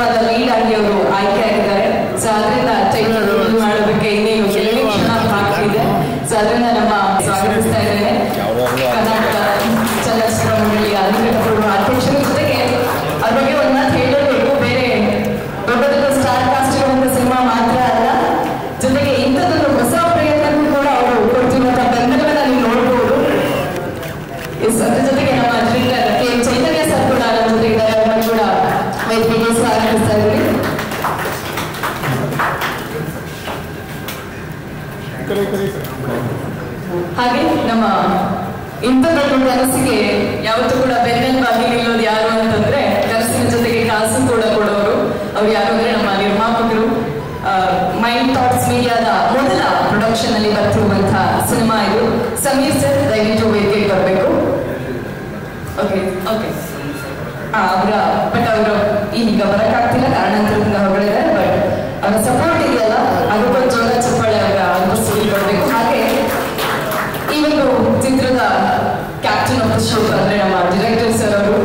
ಸಿನಿಮಾದ ಹಾಗೆ ನಮ್ಮ ಇಂಥ ದೊಡ್ಡ ಕನಸಿಗೆ ಯಾವತ್ತೂ ಕೂಡ ಬೆನ್ನೆಲ್ ನಿಲ್ಲೋದು ಯಾರು ಅಂತಂದ್ರೆ ಕನಸಿನ ಜೊತೆಗೆ ಕಾಸು ಕೂಡ ಕೊಡೋರು. ಅವ್ರು ಯಾರು ಅಂದ್ರೆ ನಮ್ಮ ನಿರ್ಮಾಪಕರು. ಮೈಂಡ್ ಥಾಟ್ಸ್ ಮೀಡಿಯಾದ ಮೊದಲ ಪ್ರೊಡಕ್ಷನ್ ಅಲ್ಲಿ ಬರ್ತಿರುವಂತಹ ಸಿನಿಮಾ ಇದು. ಸಮೀರ್ ಸರ್, ದಯವಿಟ್ಟು ವೇದಿಕೆಗೆ ಬರಬೇಕು. ಓಕೆ ಓಕೆ ಅವರ ಬಟ್ ಅವರು ಈಗ ಬರಕ್ಕಾಗ್ತಿಲ್ಲ, ಕಾರಣಾಂತರದಿಂದ ಹೊಗಳಿದ್ದಾರೆ ಬಟ್ ಅವರ ಸಪೋರ್ಟ್ ಇದೆಯಲ್ಲ ಅದಕ್ಕೊಂದು ಜೋರ ಚಪ್ಪಾಳೆ ಅವರ ಅನುಭವಿಸಿ ಕೊಡಬೇಕು ಹಾಗೆ ಈ ಒಂದು ಚಿತ್ರದ ಕ್ಯಾಪ್ಟನ್ ಆಫ್ ದ ಶೋ ಅಂದ್ರೆ ನಮ್ಮ ಡೈರೆಕ್ಟರ್ ಸರ್ ಅವರು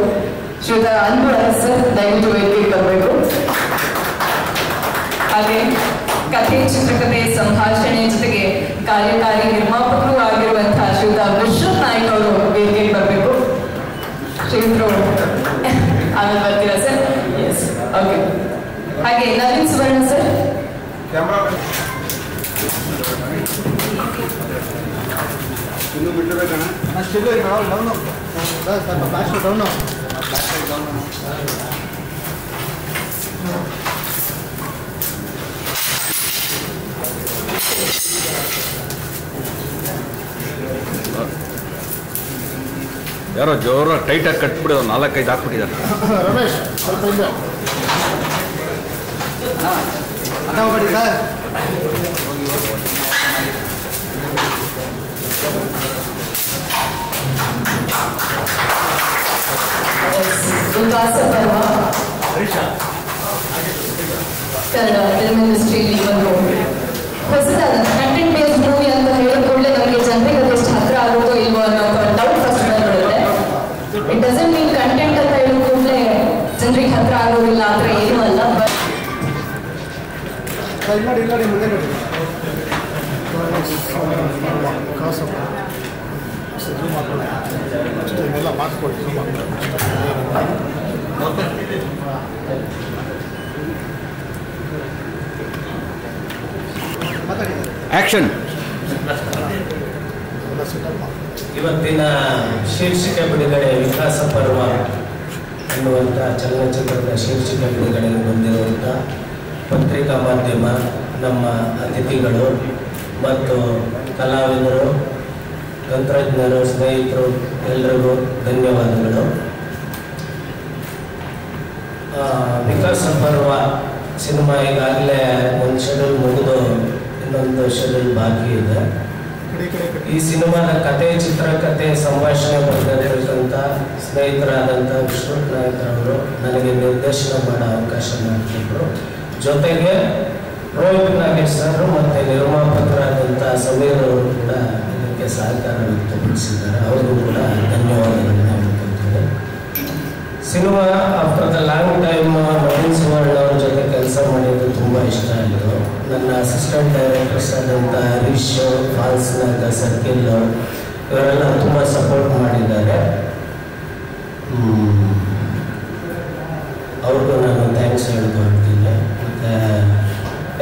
ಶ್ರೀಯುತ ಅನ್ಬು ಅರಸ್ ಸರ್ ದಯವಿಟ್ಟು ವೇದಿಕೆಗೆ ಬರಬೇಕು ಹಾಗೆ ಕಥೆ ಚಿತ್ರಕಥೆ ಸಂಭಾಷಣೆ ಜೊತೆಗೆ ಕಾರ್ಯಕಾರಿ ನಿರ್ಮಾಪಕರು ಆಗಿರುವಂತಹ ಶ್ರೀಯುತ ವಿಶ್ವನಾಥ್ ನಾಯ್ಕ ಅವರು ವೇದಿಕೆಗೆ ಬರಬೇಕು ಶ್ರೀಯುತರು ಆಮೇಲೆ ಬರ್ತೀರಾ ಸರ್? ಎಸ್ ಓಕೆ ಹಾಗೆ ನವೀನ್ ಸುವರ್ಣ ಸರ್? ಇನ್ನು ಬಿಟ್ಟಿರ್ಬೇಕಣ್ಣ ಯಾರೋ ಜೋರ ಟೈಟಾಗಿ ಕಟ್ಬಿಟ್ಟು ನಾಲ್ಕೈದು ಹಾಕ್ಬಿಟ್ಟಿದ್ದಾರೆ. ರಮೇಶ್ ಸ್ವಲ್ಪ ಉಲ್ಲಾಸ ಪರ್ವ ಫಿಲ್ಮ್ ಇಂಡಸ್ಟ್ರಿಯಲ್ಲಿ ಒಂದು ಹೊಸದಾದ ಕಂಟೆಂಟ್ ಬೇಸ್ಡ್ ಮೂವಿ ಅಂತ ಹೇಳಿದ ನಮಗೆ ಜನರಿಗೆ ಹತ್ರ ಆಗುತ್ತೋ ಇಲ್ವೋ ಅನ್ನೋ doubt first it doesn't mean content ಅಂತ ಹೇಳಿದ ಕೂಡಲೇ ಹತ್ರ ಆಗೋದಿಲ್ಲ ಆದ್ರೆ ಏನೂ ಅಲ್ಲ ಬಟ್ ಕಾಸು ಇದೆಲ್ಲ ಮಾಡ್ಕೊಳ್ಳಿ ಮಾಡಿ ಇವತ್ತಿನ ಶೀರ್ಷಿಕೆ ಬಿಡುಗಡೆ ವಿಕಾಸ ಪರ್ವ ಅನ್ನುವಂಥ ಚಲನಚಿತ್ರದ ಶೀರ್ಷಿಕೆ ಬಿಡುಗಡೆಗೆ ಬಂದಿರುವಂಥ ಪತ್ರಿಕಾ ಮಾಧ್ಯಮ, ನಮ್ಮ ಅತಿಥಿಗಳು ಮತ್ತು ಕಲಾವಿದರು, ತಂತ್ರಜ್ಞರು, ಸ್ನೇಹಿತರು, ಎಲ್ರಿಗೂ ಧನ್ಯವಾದಗಳು. ವಿಕಾಸ ಪರ್ವ ಸಿನಿಮಾ ಈಗಾಗಲೇ ಒಂದು ಶೆಡ್ಯೂಲ್ ಮುಗಿದು ಇನ್ನೊಂದು ಶೆಡ್ಯೂಲ್ ಬಾಕಿ ಇದೆ. ಈ ಸಿನಿಮಾದ ಕತೆ ಚಿತ್ರಕಥೆ ಸಂಭಾಷಣೆ ಬರೆದಿರ್ತಕ್ಕಂಥ ಸ್ನೇಹಿತರಾದಂಥ ವಿಶ್ವನಾಥ್ ನಾಯಕ್ ಅವರು ನನಗೆ ನಿರ್ದೇಶನ ಮಾಡೋ ಅವಕಾಶ ಮಾಡಿಕೊಟ್ರು. ಜೊತೆಗೆ ರೋಹಿತ್ ನಾಗೇಶ್ ಸರ್ ಮತ್ತು ನಿರ್ಮಾಪಕರಾದಂಥ ಸಮೀರ್ ಅವರು ಕೂಡ ಇದಕ್ಕೆ ಸಹಕಾರ ವ್ಯಕ್ತಪಡಿಸಿದ್ದಾರೆ. ಅವರಿಗೂ ಕೂಡ ಧನ್ಯವಾದಗಳನ್ನ ಹೇಳ್ಕೊಳ್ತೀನಿ cinema after the long time Naveen Suvarna ಅವ್ರ ಜೊತೆ ಕೆಲಸ ಮಾಡಿದ್ದು ತುಂಬ ಇಷ್ಟ ಆಯಿತು. ನನ್ನ ಅಸಿಸ್ಟೆಂಟ್ ಡೈರೆಕ್ಟರ್ಸ್ ಆದಂಥ ಹರೀಶ್ ಫಾಲ್ಸ್ನಾಗ ಸರ್ಕಿಲ್ ಇವರೆಲ್ಲ ತುಂಬ ಸಪೋರ್ಟ್ ಮಾಡಿದ್ದಾರೆ. ಅವ್ರಿಗೂ ನಾನು ಥ್ಯಾಂಕ್ಸ್ ಹೇಳ್ಕೊಳ್ತೀನಿ. ಮತ್ತು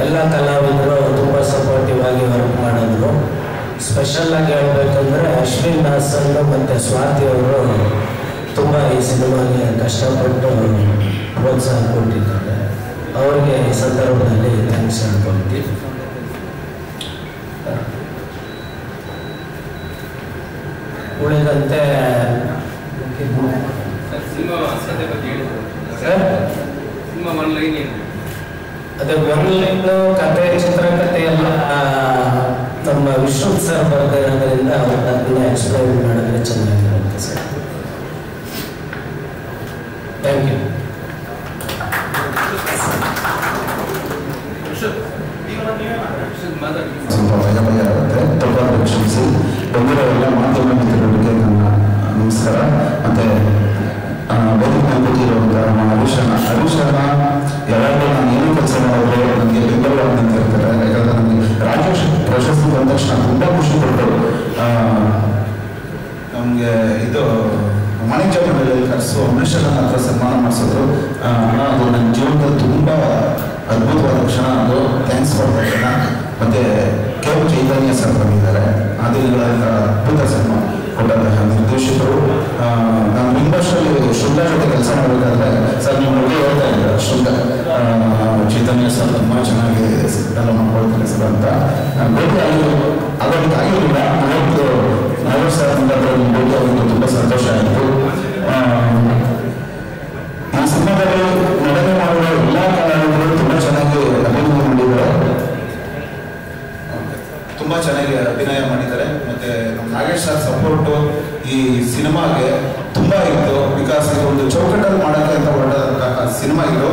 ಎಲ್ಲ ಕಲಾವಿದರು ತುಂಬ ಸಪೋರ್ಟಿವ್ ಆಗಿ ವರ್ಕ್ ಮಾಡಿದ್ರು. ಸ್ಪೆಷಲ್ ಆಗಿ ಹೇಳ್ಬೇಕಂದ್ರೆ ಅಶ್ವಿನ್ ಹಾಸನ್ ಮತ್ತು ಸ್ವಾತಿ ಅವರು ತುಂಬ ಈ ಸಿನಿಮಾಗೆ ಕಷ್ಟಪಟ್ಟು ಪ್ರೋತ್ಸಾಹ ಕೊಟ್ಟಿದ್ದಾರೆ. ಅವ್ರಿಗೆ ಈ ಸಂದರ್ಭದಲ್ಲಿ ಥ್ಯಾಂಕ್ಸ್ ಹೇಳ್ಕೊಳ್ತೀವಿ ಉಳಿದಂತೆ ಅದೇ ಒನ್ ಲೈನ್ ಕತೆ ಚಿತ್ರಕಥೆ ಎಲ್ಲ ನಮ್ಮ ವಿಶ್ವತ್ ಸರ್ ಬರೆದಿರೋದ್ರಿಂದ ಅದನ್ನ ಎಕ್ಸ್ಪ್ಲೈನ್ ಮಾಡಿದ್ರೆ ಚೆನ್ನಾಗಿರುತ್ತೆ ಸರ್. ಥ್ಯಾಂಕ್ ಯು ಸ್ವಲ್ಪ ಭಯ ಆಗುತ್ತೆ ದೊಡ್ಡವರು ಕ್ಷಮಿಸಿ ಬಂದಿರೋ ಎಲ್ಲ ಮಾಧ್ಯಮ ನನ್ನ ನಮಸ್ಕಾರ ಮತ್ತು ಬದುಕು ನಂಬುತ್ತಿರುವಂತಹ ನಮ್ಮ ಹರೀಶನ ನಾನು ಏನು ಕೆಲಸ ಮಾಡೋದು ನನಗೆ ಯಾಕಂದರೆ ನನಗೆ ರಾಜ್ಯ ಪ್ರಶಸ್ತಿ ಬಂದ ತಕ್ಷಣ ತುಂಬ ಖುಷಿ ನಮಗೆ ಇದು ವಾಣಿಜ್ಯ ಮಂಡಳಿಯಲ್ಲಿ ಕರೆಸೋ ಮನುಷ್ಯರ ಹತ್ರ ಸನ್ಮಾನ ಮಾಡಿಸೋದು ಅದು ನನ್ನ ಜೀವನದಲ್ಲಿ ತುಂಬ ಅದ್ಭುತವಾದ ಕ್ಷಣ. ಅದು ಥ್ಯಾಂಕ್ಸ್ ಫಾರ್ ಕ್ಷಣ. ಮತ್ತು ಕೆ ಎಂ ಚೈತನ್ಯ ಸರ್ ಬಂದಿದ್ದಾರೆ. ಆದಿಗಳ ಅದ್ಭುತ ಸನ್ಮಾನ ಕೊಟ್ಟಂತಹ ನಿರ್ದೇಶಕರು. ನಾನು ಇಂಡಸ್ಟ್ರಿಯಲ್ಲಿ ಶುದ್ಧ ಜೊತೆ ಕೆಲಸ ಮಾಡಬೇಕಾದ್ರೆ ಸರ್ ನಿಮ್ಮ ಬಗ್ಗೆ ಹೇಳ್ತಾ ಇದ್ದಾರೆ ಶುದ್ಧ ಚೈತನ್ಯ ಸರ್ ತುಂಬ ಚೆನ್ನಾಗಿ ಎಲ್ಲ ಮಾಡ್ಕೊಳ್ತಾರೆ ಸರ್ ಅಂತ. ಭೇಟಿ ಆಗಿದ್ದು ಅದಕ್ಕೆ ಆಗಿರಲಿಲ್ಲ ಅಂತ ಭೇಟಿ ಆಗಿದ್ದು ತುಂಬ ಸಂತೋಷ ಆಯಿತು ಈ ಸಿನಿಮಾದಲ್ಲಿ ನಟನೆ ಮಾಡುವ ಎಲ್ಲ ಕಲಾವಿದರು ತುಂಬ ಚೆನ್ನಾಗಿ ಅಭಿನಯ ಮಾಡಿದ್ದಾರೆ ತುಂಬ ಚೆನ್ನಾಗಿ ಅಭಿನಯ ಮಾಡಿದ್ದಾರೆ ಮತ್ತೆ ನಮ್ಮ ನಾಗೇಶ್ ಸರ್ ಸಪೋರ್ಟು ಈ ಸಿನಿಮಾಗೆ ತುಂಬ ಇತ್ತು ಬಿಕಾಸ್ ಇದು ಒಂದು ಚೌಕಟ್ಟಲ್ಲಿ ಮಾಡೋಕ್ಕೆ ಅಂತ ಹೊರಟಂತಹ ಸಿನಿಮಾ ಇದು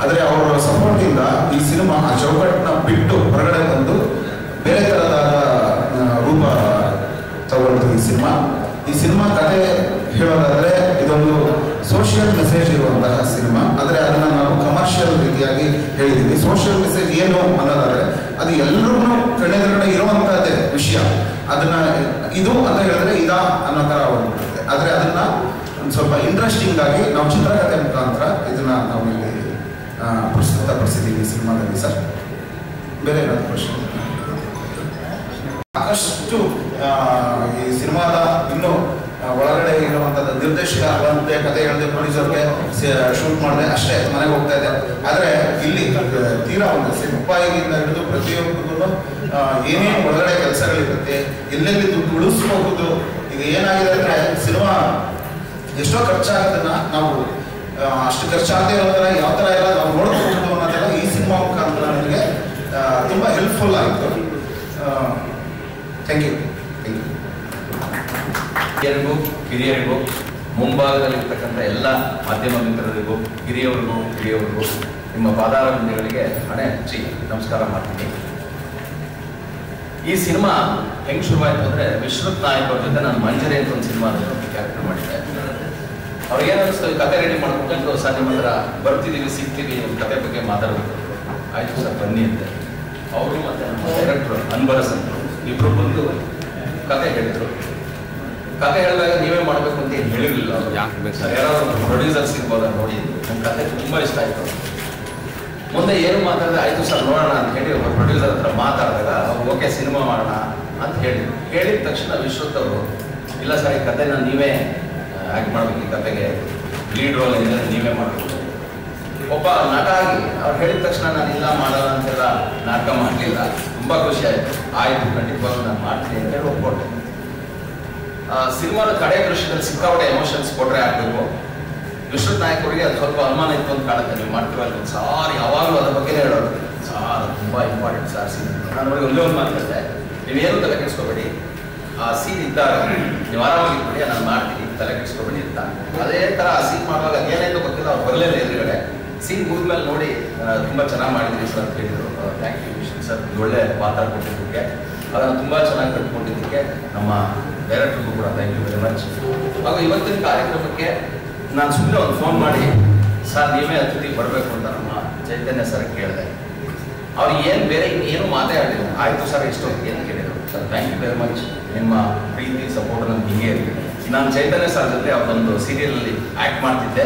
ಆದರೆ ಅವರ ಸಪೋರ್ಟಿಂದ ಈ ಸಿನಿಮಾ ಆ ಚೌಕಟ್ಟನ್ನ ಬಿಟ್ಟು ಹೊರಗಡೆ ಬಂದು ಬೇರೆ ಥರದಾದ ಆ, ರೂಪ ತಗೊಳ್ತು ಈ ಸಿನಿಮಾ ಈ ಸಿನಿಮಾ ಕತೆ ಹೇಳೋದಾದ್ರೆ ಇದೊಂದು ಸೋಷಿಯಲ್ ಮೆಸೇಜ್ ಇರುವಂತಹ ಸಿನಿಮಾ ಆದರೆ ಅದನ್ನ ನಾವು ಕಮರ್ಷಿಯಲ್ ರೀತಿಯಾಗಿ ಹೇಳಿದ್ದೀವಿ ಸೋಷಿಯಲ್ ಮೆಸೇಜ್ ಏನು ಅನ್ನೋದಾದ್ರೆ ಅದು ಎಲ್ಲರೂ ಕಣ್ಣೆದುರುಗಡೆ ಇರುವಂತಹದ್ದೇ ವಿಷಯ ಅದನ್ನ, ಇದು ಅಂತ ಹೇಳಿದ್ರೆ ಇದಾ ಅನ್ನೋ ತರ ಆದರೆ ಅದನ್ನ ಒಂದು ಸ್ವಲ್ಪ ಇಂಟ್ರೆಸ್ಟಿಂಗ್ ಆಗಿ ನಾವು ಚಿತ್ರಕಥೆ ಮುಖಾಂತರ ಇದನ್ನ ನಾವು ಇಲ್ಲಿ ಪ್ರಸ್ತುತ ಪ್ರಸ್ತುತಪಡಿಸಿದ್ದೀವಿ ಸಿನಿಮಾದಲ್ಲಿ. ಸರ್, ಬೇರೆ ಏನಾದ್ರು ಪ್ರಶ್ನೆ? ಸಾಕಷ್ಟು ಈ ಸಿನಿಮಾದ ಇನ್ನು ಒಳಗಡೆ ಇರುವಂತಹ ನಿರ್ದೇಶಕ ಬಂದೆ ಕತೆ ಹೇಳಿದೆ ಪ್ರೊಡ್ಯೂಸರ್ಗೆ ಶೂಟ್ ಮಾಡಿದೆ ಅಷ್ಟೇ, ಮನೆಗೆ ಹೋಗ್ತಾ ಇದೆ ಆದ್ರೆ ಇಲ್ಲಿ ತೀರಾ ಒಂದು ಸಿಪ್ಪಾಯಿಯಿಂದ ಹಿಡಿದು ಪ್ರತಿಯೊಬ್ಬರಿಗೂ ಏನೇನು ಒಳಗಡೆ ಕೆಲಸಗಳಿರುತ್ತೆ ಎಲ್ಲೆಲ್ಲಿ ದುಡ್ಡು ಉಳಿಸ್ಬಹುದು ಈಗ ಏನಾಗಿದೆ ಅಂದ್ರೆ ಸಿನಿಮಾ ಎಷ್ಟೋ ಖರ್ಚಾಗೋದನ್ನ ನಾವು ಅಷ್ಟು ಖರ್ಚಾಗದೆ ಇರೋದನ್ನ ಯಾವ ಥರ ಎಲ್ಲ ನಾವು ನೋಡ್ಕೋಬಹುದು ಅನ್ನೋದೆಲ್ಲ ಈ ಸಿನಿಮಾ ಮುಖಾಂತರ ನನಗೆ ತುಂಬಾ ಹೆಲ್ಪ್ಫುಲ್ ಆಯಿತು ಥ್ಯಾಂಕ್ ಯು ಥ್ಯಾಂಕ್ ಯು ಹಿರಿಯರಿಗೂ, ಕಿರಿಯರಿಗೂ, ಮುಂಭಾಗದಲ್ಲಿರ್ತಕ್ಕಂಥ ಎಲ್ಲ ಮಾಧ್ಯಮ ಮಿತ್ರರಿಗೂ, ಹಿರಿಯವರಿಗೂ ಹಿರಿಯವರಿಗೂ, ನಿಮ್ಮ ಪಾದಾರವಿಂದಗಳಿಗೆ ಹಣೆ ಹಚ್ಚಿ ನಮಸ್ಕಾರ ಮಾಡ್ತೀನಿ. ಈ ಸಿನಿಮಾ ಹೆಂಗ್ ಶುರುವಾಯ್ತು ಅಂದ್ರೆ ವಿಶ್ವತ್ ನಾಯಕ್ ಅವ್ರ ಜೊತೆ ನಾನು ಮಂಜರಿ ಅಂತ ಒಂದು ಸಿನಿಮಾ ಕ್ಯಾರೆಕ್ಟರ್ ಮಾಡಿದ್ದೆ. ಅವ್ರಿಗೆ ಅನಿಸ್ತು? ಕತೆ ರೆಡಿ ಮಾಡ್ಕೊಂಡು ಸರ್ ನಿಮ್ಮ ಹತ್ರ ಬರ್ತಿದ್ದೀವಿ ಸಿಗ್ತೀವಿ ಕತೆ ಬಗ್ಗೆ ಮಾತಾಡಬೇಕು. ಆಯ್ತು ಸರ್, ಬನ್ನಿ ಅಂತ. ಅವರು ಮತ್ತೆ ನಮ್ಮ ಡೈರೆಕ್ಟ್ರು ಅನ್ಬರಸ್ ಅಂತ ಇಬ್ರು ಬಂದು ಕತೆ ಹೇಳಿದ್ರು. ಕತೆ ಹೇಳಿದಾಗ ನೀವೇ ಮಾಡಬೇಕು ಅಂತ ಏನು ಹೇಳಿರಲಿಲ್ಲ ಯಾರಾದ್ರು ಪ್ರೊಡ್ಯೂಸರ್ ಸಿಗ್ಬೋದ ನೋಡಿ ನಮ್ಮ ಕತೆ ತುಂಬಾ ಇಷ್ಟ ಆಯ್ತು. ಮುಂದೆ ಏನು ಮಾತಾಡಿದ್ರೆ ಆಯ್ತು ಸರ್ ನೋಡೋಣ ಅಂತ ಹೇಳಿ ಒಬ್ಬ ಪ್ರೊಡ್ಯೂಸರ್ ಹತ್ರ ಮಾತಾಡಿದಾಗ ಅವ್ರು ಓಕೆ ಸಿನಿಮಾ ಮಾಡೋಣ ಅಂತ ಹೇಳಿ. ಹೇಳಿದ ತಕ್ಷಣ ವಿಶ್ವತ್ ಅವರು ಇಲ್ಲ ಸರ್ ಈ ಕತೆನ ನೀವೇ ಆ್ಯಕ್ಟ್ ಮಾಡ್ಬೇಕು ಈ ಕತೆಗೆ ಲೀಡ್ ರೋಲ್ ಇದೆ ನೀವೇ ಮಾಡಬೇಕು. ಒಬ್ಬ ನಟ ಆಗಿ ಅವ್ರು ಹೇಳಿದ ತಕ್ಷಣ ನಾನು ಇಲ್ಲ ಮಾಡೋಣ ಅಂತೆಲ್ಲ ನಾಟಕ ಮಾಡಲಿಲ್ಲ. ತುಂಬಾ ಖುಷಿ ಆಯ್ತು. ಆಯಿತು ಖಂಡಿತವಾಗ್ಲೂ ನಾನು ಮಾಡ್ತೀನಿ ಅಂತ ಹೇಳಿ ಒಪ್ಕೊಟ್ಟೆ. ಸಿನಿಮಾದ ಕಡೆ ದೃಶ್ಯದಲ್ಲಿ ಸಿಕ್ಕಾಪಟ್ಟೆ ಎಮೋಷನ್ಸ್ ಕೊಟ್ರೆ ಆಗ್ಬೇಕು. ವಿಶ್ವತ್ ನಾಯಕ್ ಅವರಿಗೆ ಅದು ಸ್ವಲ್ಪ ಅನುಮಾನ ಇತ್ತು ಅಂತ ಕಾಣುತ್ತೆ. ನೀವು ಮಾಡ್ತಿರಲ್ಲ ಸಾರ್, ಯಾವಾಗಲೂ ಅದ್ರ ಬಗ್ಗೆ ಹೇಳೋದು ಸಾರ್, ಅದು ತುಂಬಾ ಇಂಪಾರ್ಟೆಂಟ್ ಸಾರ್ ಸೀನ್ ನಾನು ಅವ್ರಿಗೆ ಒಂದೇ ಒಂದು ಮಾತಾಡಿದೆ ನೀವೇನು ತಲೆ ಕೆಡಿಸ್ಕೋಬೇಡಿ. ಆ ಸೀನ್ ಇದ್ದಾಗ ನೀವು ಆರಾಮಾಗಿ ಬಿಡಿ ನಾನು ಮಾಡ್ತೀನಿ. ತಲೆ ಕೆಡಿಸ್ಕೋಬೇಡಿ ಅಂತ. ಅದೇ ಥರ ಆ ಸೀನ್ ಮಾಡುವಾಗ ಏನೇನು ಗೊತ್ತಿಲ್ಲ, ಅವ್ರು ಬರಲಿಲ್ಲ ಎದುರುಗಡೆ. ಸೀನ್ ಮುಗಿದ್ಮೇಲೆ ನೋಡಿ ತುಂಬ ತುಂಬಾ ಚೆನ್ನಾಗಿ ಮಾಡಿದ್ದೀನಿ ಸರ್ ಅಂತ ಹೇಳಿದರು. Thank you Vishwan sir. ಒಳ್ಳೆ ಪಾತ್ರ ಕೊಟ್ಟಿದ್ದಕ್ಕೆ. ಅದನ್ನು ತುಂಬ ಚೆನ್ನಾಗಿ ಕಟ್ಕೊಂಡಿದ್ದಕ್ಕೆ ನಮ್ಮ ಡೈರೆಕ್ಟರ್ಗೂ ಕೂಡ ಥ್ಯಾಂಕ್ ಯು ವೆರಿ ಮಚ್ ಹಾಗೂ ಇವತ್ತಿನ ಕಾರ್ಯಕ್ರಮಕ್ಕೆ ನಾನು ಸುಮ್ಮನೆ ಒಂದು ಫೋನ್ ಮಾಡಿ, ಸರ್, ನೀವೇ ಅತಿಥಿ ಬರಬೇಕು ಅಂತ ನಮ್ಮ ಚೈತನ್ಯ ಸರ್ ಕೇಳಿದೆ. ಅವ್ರು ಏನು ಬೇರೆ ಏನು ಮಾತೇ ಆಡಿದ್ರು ಆಯಿತು ಸರ್ ಎಷ್ಟು ಏನು ಕೇಳಿದರು? Sir thank you very much ನಿಮ್ಮ ಪ್ರೀತಿ ಸಪೋರ್ಟ್ ನಮ್ಗೆ ಹಿಂಗೆ ಇರಲಿ ನಾನು ಚೈತನ್ಯ ಸರ್ ಜೊತೆ ಅವರೊಂದು ಸೀರಿಯಲಲ್ಲಿ ಆ್ಯಕ್ಟ್ ಮಾಡ್ತಿದ್ದೆ.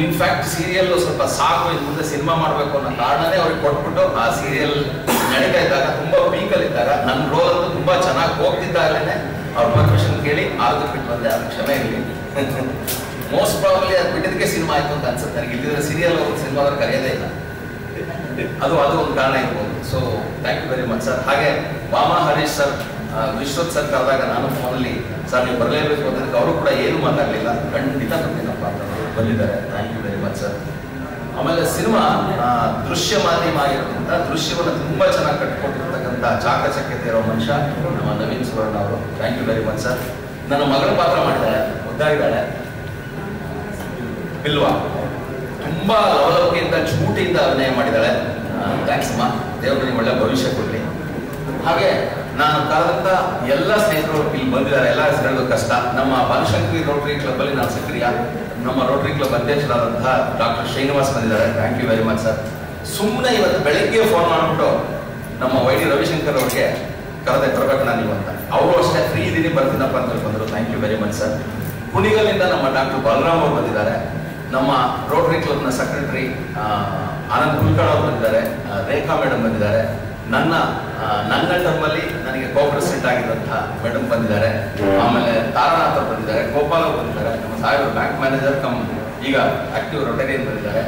ಇನ್ಫ್ಯಾಕ್ಟ್ ಸೀರಿಯಲ್ ಸ್ವಲ್ಪ ಸಾಕು ಇದು ಮುಂದೆ ಸಿನಿಮಾ ಮಾಡಬೇಕು ಅನ್ನೋ ಕಾರಣನೇ ಅವ್ರಿಗೆ ಕೊಟ್ಬಿಟ್ಟು ಆ ಸೀರಿಯಲ್ ನಡೀತಾ ಇದ್ದಾಗ, ತುಂಬ ವೀಕಲ್ಲಿದ್ದಾಗ ನನ್ನ ರೋಲ್ ಅಂತೂ ತುಂಬ ಚೆನ್ನಾಗಿ ಹೋಗ್ತಿದ್ದಾಗಲೇ ಅವ್ರ ಪರ್ಮಿಷನ್ ಕೇಳಿ ಆಗ ಬಿಟ್ಟು ಬಂದೆ ಕ್ಷಮೆ ಇರಲಿ ಮೋಸ್ಟ್ ಪ್ರಾಬ್ಲಿ ಅದು ಬಿಟ್ಟಿದ್ದಕ್ಕೆ ಸಿನಿಮಾ ಆಯ್ತು ಅಂತ ಅನ್ಸುತ್ತೆ ನನಗೆ. ಇಲ್ಲಿದ್ರೆ ಸೀರಿಯಲ್ ಒಂದು ಸಿನಿಮಾ ಕರೆಯೋದೇ ಇಲ್ಲ. ಅದು ಅದು ಒಂದು ಕಾರಣ ಇರ್ಬೋದು. So thank you very much sir ಹಾಗೆ ವಾಮಾ ಹರೀಶ್ ಸರ್ ವಿಶ್ವತ್ ಸರ್ ಕರೆದಾಗ ನಾನು ಫೋನಲ್ಲಿ ಸರ್ ನೀವು ಬರಲೇಬೇಕು ಅಂತ ಅವರು ಕೂಡ ಏನು ಮಾತಾಡಲಿಲ್ಲ. ಖಂಡಿತ ಬರ್ತೀನಪ್ಪ ಅಂತ ಅವ್ರು ಬಂದಿದ್ದಾರೆ. Thank you very much sir ಆಮೇಲೆ ಸಿನಿಮಾ ದೃಶ್ಯ ಮಾಧ್ಯಮ ಆಗಿರೋದ್ರಿಂದ ದೃಶ್ಯವನ್ನು ತುಂಬಾ ಚೆನ್ನಾಗಿ ಕಟ್ಕೊಟ್ಟಿರ್ತಕ್ಕಂಥ ಚಾಕಚಕ್ಯತೆ ಇರೋ ಮನುಷ್ಯ ನಮ್ಮ ನವೀನ್ ಸುವರ್ಣ ಅವರು. Thank you very much sir ನನ್ನ ಮಗಳ ಪಾತ್ರ ಮಾಡಿದ್ದಾರೆ ಮುದ್ದಾಗಿದ್ದಾಳೆ. ಬಿಲ್ವಾ? ತುಂಬಾ ಲವಲವಿಕೆಯಿಂದ, ಚೂಟಿಯಿಂದ ಅಭಿನಯ ಮಾಡಿದ್ದಾಳೆ. ಥ್ಯಾಂಕ್ಸ್ ಮಾ ದೇವರು ಒಳ್ಳೆ ಭವಿಷ್ಯ ಕೊಡ್ಲಿ. ಹಾಗೆ ನಾನು ಕರೆದಂತ ಎಲ್ಲ ಸ್ನೇಹಿತರು ಇಲ್ಲಿ ಬಂದಿದ್ದಾರೆ, ಎಲ್ಲ ಹೆಸರು ಕಷ್ಟ. ನಮ್ಮ ಬನಶಂಕರಿ ರೋಟರಿ ಕ್ಲಬ್ ಅಲ್ಲಿ ನಾನು ಸಕ್ರಿಯ. ನಮ್ಮ ರೋಟರಿ ಕ್ಲಬ್ ಅಧ್ಯಕ್ಷರಾದಂತಹ ಡಾಕ್ಟರ್ ಶ್ರೀನಿವಾಸ್ ಬಂದಿದ್ದಾರೆ. Thank you very much sir ಸುಮ್ಮನೆ ಇವತ್ತು ಬೆಳಿಗ್ಗೆ ಫೋನ್ ಮಾಡಿಬಿಟ್ಟು ನಮ್ಮ ವೈ ಡಿ ರವಿಶಂಕರ್ ಅವ್ರಿಗೆ ಕರೆದೆ ತರಬೇಕು ನಾನು ನೀವು ಅಂತ. ಅವರು ಅಷ್ಟೇ ಫ್ರೀ ಇದೀನಿ, ಬರ್ತೀನಪ್ಪ ಅಂತ ಬಂದರು thank you very much sir ಕುಣಿಗಲಿಂದ ನಮ್ಮ ಡಾಕ್ಟರ್ ಬಲರಾಮ್ ಅವರು ಬಂದಿದ್ದಾರೆ. ನಮ್ಮ ರೋಟರಿ ಕ್ಲಬ್ನ ಸೆಕ್ರೆಟರಿ ಆನಂದ್ ಕುಲ್ಕರ್ ಅವರು ಬಂದಿದ್ದಾರೆ. ರೇಖಾ ಮೇಡಮ್ ಬಂದಿದ್ದಾರೆ. ನನ್ನ ನನ್ನ ಟರ್ಮಲ್ಲಿ ನನಗೆ ಕೋ ಪ್ರೆಸಿಡೆಂಟ್ ಆಗಿರುವಂತಹ ಮೇಡಮ್ ಬಂದಿದ್ದಾರೆ. ಆಮೇಲೆ ತಾರಾನಾಥ್ ಬಂದಿದ್ದಾರೆ, ಗೋಪಾಲ ಬಂದಿದ್ದಾರೆ, ನಮ್ಮ ಸಾಹೇಬರು ಬ್ಯಾಂಕ್ ಮ್ಯಾನೇಜರ್ ಕಮ್ ಈಗ ಆಕ್ಟಿವ್ ರೊಟೇರಿಯನ್ ಬಂದಿದ್ದಾರೆ.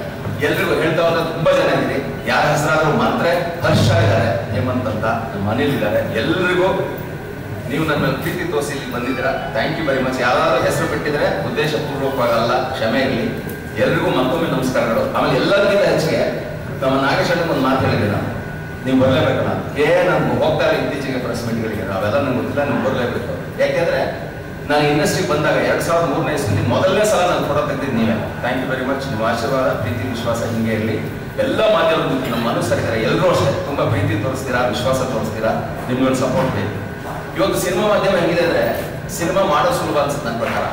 ಎಲ್ರಿಗೂ ಹೇಳ್ತಾ ಹೋದ್ರೆ ತುಂಬಾ ಜನ ಇದ್ದೀರಿ. ಯಾರ ಹೆಸರಾದ್ರೂ ಮಾತ್ರ ಹರ್ಷ ಇದ್ದಾರೆ ಹೇಮಂತ್ ಅಂತ ನಮ್ಮ ಅನಿಲ್ ಇದ್ದಾರೆ. ಎಲ್ರಿಗೂ ನೀವು ನನ್ನ ಪ್ರೀತಿ ತೋರಿಸಿ ಇಲ್ಲಿ ಬಂದಿದ್ದೀರಾ. ಥ್ಯಾಂಕ್ ಯು ವೆರಿ ಮಚ್ ಯಾರಾದ್ರೂ ಹೆಸರು ಬಿಟ್ಟಿದ್ರೆ ಉದ್ದೇಶ ಪೂರ್ವಕವಾಗಲ್ಲ ಕ್ಷಮೆ ಇರಲಿ. ಎಲ್ರಿಗೂ ಮತ್ತೊಮ್ಮೆ ನಮಸ್ಕಾರಗಳು. ಆಮೇಲೆ ಎಲ್ಲರಿಗಿಂತ ಹೆಚ್ಚಿಗೆ ನಮ್ಮ ನಾಗೇಶ್ ಒಂದು ಮಾತು ಹೇಳಿದ್ದೀನಿ ನಾನು. ನೀವು ಬರಲೇಬೇಕಲ್ಲ ಏ ನಾನು ಹೋಗ್ತಾ ಇಲ್ಲ ಇತ್ತೀಚೆಗೆ ಪ್ರೆಸ್ ಮೀಟ್ಗಳಿಗೆ ಅವೆಲ್ಲ ನಂಗೆ ಗೊತ್ತಿಲ್ಲ ನೀವು ಬರಲೇಬೇಕು. ಯಾಕೆಂದ್ರೆ ನಾನು ಇಂಡಸ್ಟ್ರಿಗೆ ಬಂದಾಗ ಎರಡು ಸಾವಿರದ ಮೂರನೇ ಇಸ್ವಿಲಿ ಮೊದಲನೇ ಸಲ ನಾನು ಫೋಟೋ ತೆಗೆದಿದ್ದು ನೀವೇ. ಥ್ಯಾಂಕ್ ಯು ವೆರಿ ಮಚ್ ನಿಮ್ಮ ಆಶೀರ್ವಾದ, ಪ್ರೀತಿ, ವಿಶ್ವಾಸ ಹಿಂಗೆ ಇರಲಿ. ಎಲ್ಲ ಮಾಧ್ಯಮದ ನಮ್ಮ ಮನಸ್ಸರಿದ್ದಾರೆ ಎಲ್ಲರೂ ಅಷ್ಟೇ. ತುಂಬ ಪ್ರೀತಿ ತೋರಿಸ್ತೀರಾ, ವಿಶ್ವಾಸ ತೋರಿಸ್ತೀರಾ? ನಿಮ್ಗೊಂದು ಸಪೋರ್ಟ್ ಬೇಕು. ಇವತ್ತು ಸಿನಿಮಾ ಮಾಧ್ಯಮ ಹೆಂಗಿದೆ ಅಂದರೆ ಸಿನಿಮಾ ಮಾಡೋ ಸುಲಭ ಅನ್ಸುತ್ತೆ ನನ್ನ ಪ್ರಕಾರ.